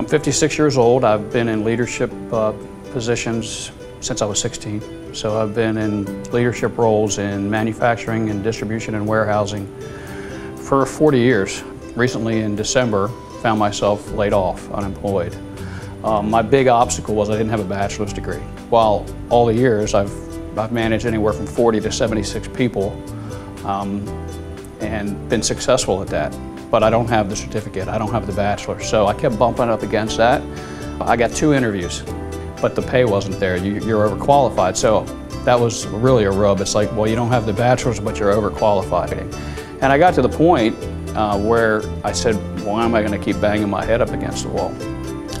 I'm 56 years old. I've been in leadership uh, positions since I was 16. So I've been in leadership roles in manufacturing and distribution and warehousing for 40 years. Recently in December, found myself laid off, unemployed. Um, my big obstacle was I didn't have a bachelor's degree. While all the years I've, I've managed anywhere from 40 to 76 people um, and been successful at that. But I don't have the certificate, I don't have the bachelor. So I kept bumping up against that. I got two interviews, but the pay wasn't there. You, you're overqualified. So that was really a rub. It's like, well, you don't have the bachelor's, but you're overqualified. And I got to the point uh, where I said, why am I going to keep banging my head up against the wall?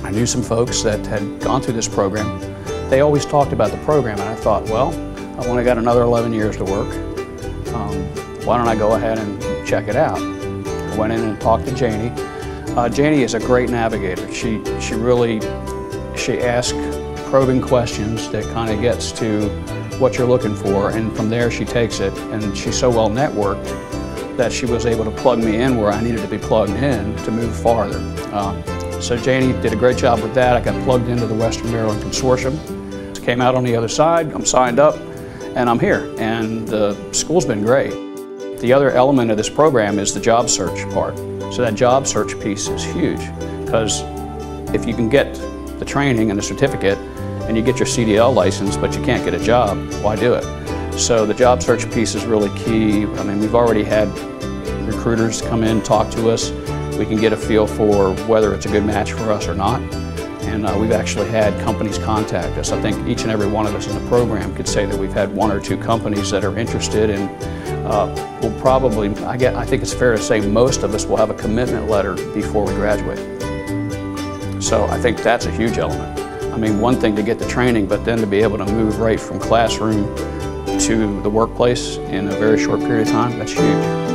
I knew some folks that had gone through this program. They always talked about the program, and I thought, well, I've only got another 11 years to work. Um, why don't I go ahead and check it out? Went in and talked to Janie. Uh, Janie is a great navigator. She, she really, she asks probing questions that kind of gets to what you're looking for, and from there she takes it, and she's so well networked that she was able to plug me in where I needed to be plugged in to move farther. Uh, so Janie did a great job with that. I got plugged into the Western Maryland Consortium. Came out on the other side, I'm signed up, and I'm here. And the school's been great. The other element of this program is the job search part. So that job search piece is huge because if you can get the training and the certificate and you get your CDL license but you can't get a job, why do it? So the job search piece is really key. I mean, we've already had recruiters come in, talk to us. We can get a feel for whether it's a good match for us or not. And uh, we've actually had companies contact us. I think each and every one of us in the program could say that we've had one or two companies that are interested and uh, we'll probably, I, get, I think it's fair to say most of us will have a commitment letter before we graduate. So I think that's a huge element. I mean, one thing to get the training, but then to be able to move right from classroom to the workplace in a very short period of time, that's huge.